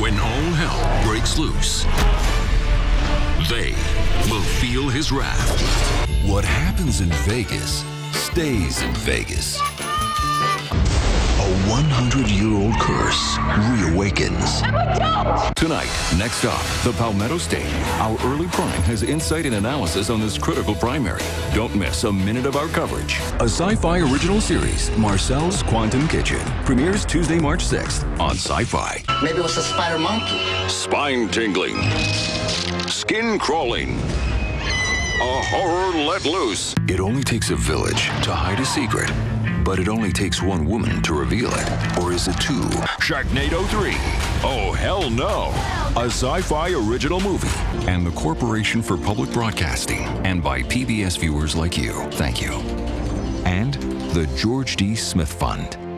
When all hell breaks loose, they will feel his wrath. What happens in Vegas stays in Vegas. A 100 year old curse reawakens. Tonight, next up, the Palmetto State. Our early prime has insight and analysis on this critical primary. Don't miss a minute of our coverage. A sci fi original series, Marcel's Quantum Kitchen, premieres Tuesday, March 6th on Sci Fi. Maybe it was a spider monkey. Spine tingling, skin crawling, a horror let loose. It only takes a village to hide a secret, but it only takes one woman to reveal it. Or is it two? Sharknado 3. Oh, hell no. A sci fi original movie. And the Corporation for Public Broadcasting. And by PBS viewers like you. Thank you. And the George D. Smith Fund.